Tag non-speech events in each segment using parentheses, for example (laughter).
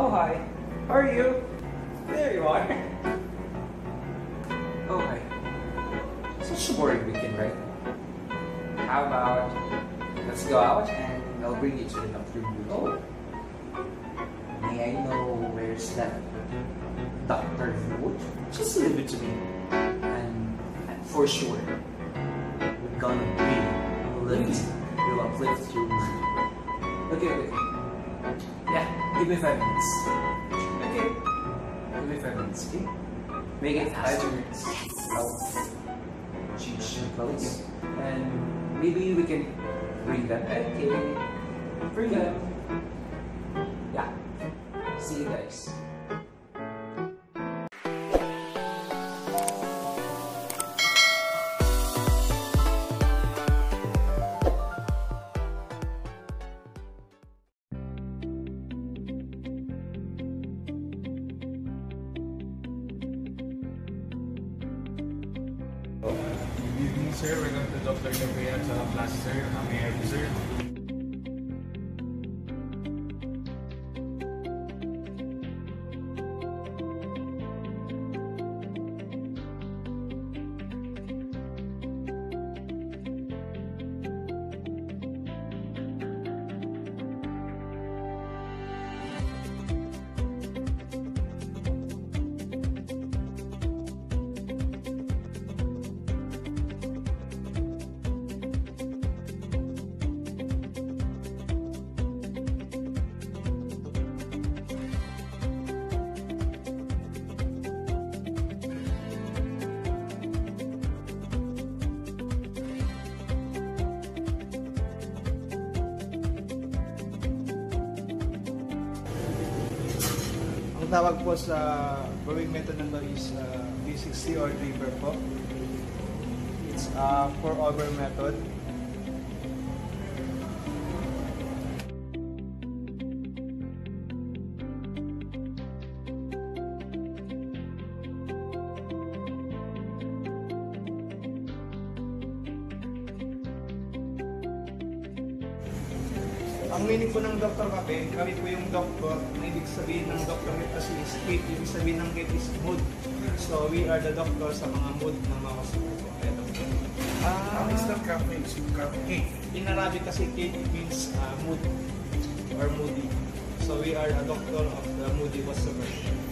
Oh, hi. How are you? There you are. Oh, hi. Such a boring weekend, right? How about let's go out and I'll bring you to the. Blue. Oh. May I know where's that Dr. Blue? Just leave it to me. And, and for sure, we're gonna be uplift, we'll uplift you. (laughs) Okay, okay. Yeah, give me five minutes. Okay. Give me five minutes, okay? Make it five minutes. I'll change the clothes. And maybe we can bring them. Okay. Bring them. Yeah. See you guys. Good evening, sir. Welcome to Dr. Gabriel sa class, sir. How may I help you, sir? Ang tawag po sa brewing method nito is uh, B60 or dripper po. It's a pour-over method. Ang meaning po ng Dr. Kape, kami po yung doctor, na ibig sabihin ng. Kate kasi is Kate, ibig sabihin ng Kate is mood. So we are the doctor sa mga mood ng mga customer po. Doctor. How is the cafe? Is cafe? In Arabic kasi Kate means uh, mood or moody. So we are a doctor of the moody customer.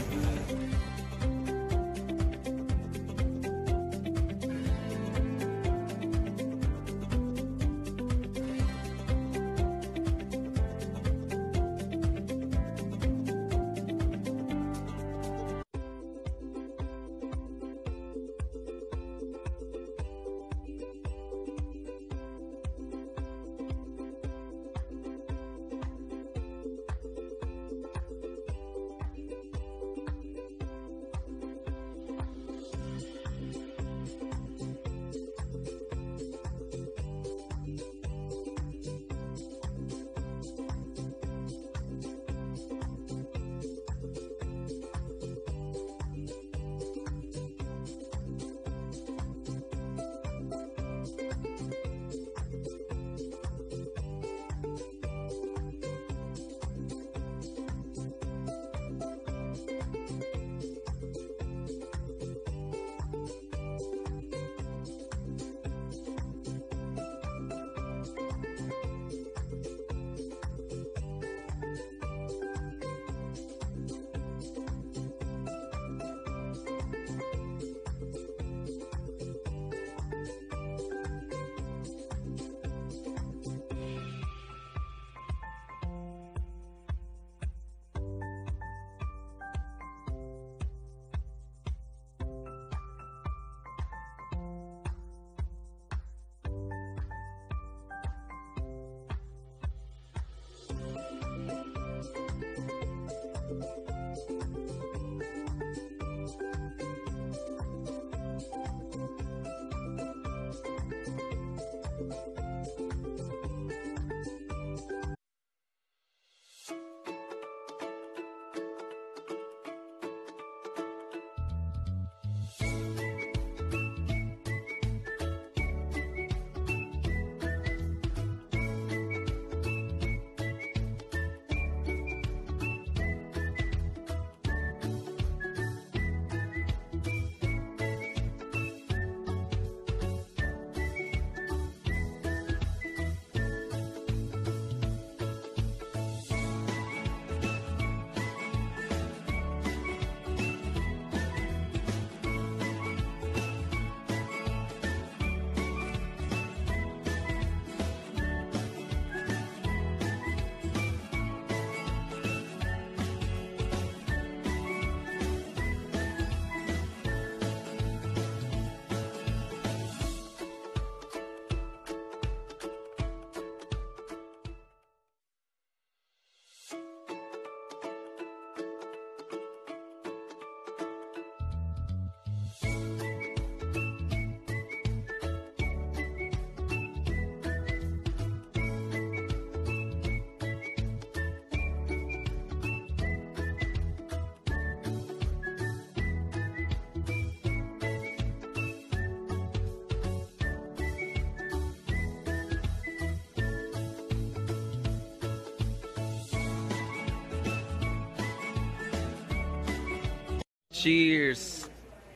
Cheers!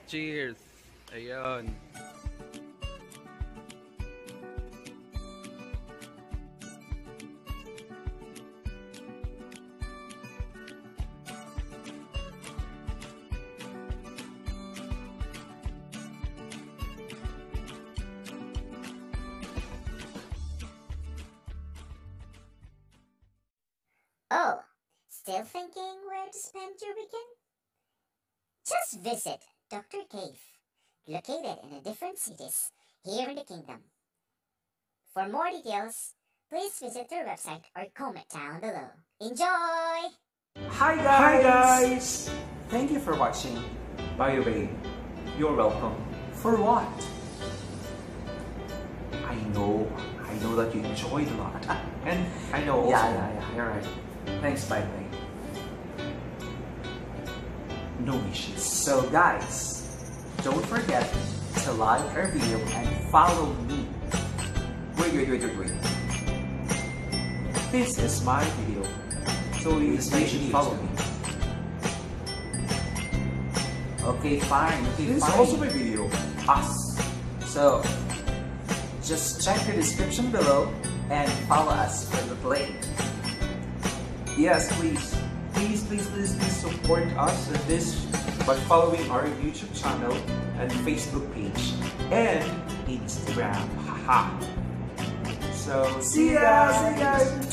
Cheers! Ayun. Oh, still thinking where to spend your weekend? Just visit Dr. Cafe, located in a different cities here in the kingdom. For more details, please visit their website or comment down below. Enjoy! Hi guys! Hi guys! Thank you for watching. By the way, you're welcome. For what? I know, I know that you enjoyed a lot. (laughs) And I know also. Yeah, yeah, yeah, you're right. Thanks, by the No issues. So guys, don't forget to like our video and follow me. Wait, wait, wait, wait, wait. This is my video. So you should follow me. Okay, fine. Okay, This is also my video. us. So just check the description below and follow us for the play. Yes, please. Please, please, please, please support us in this by following our YouTube channel and Facebook page and Instagram. Haha. So see ya, see.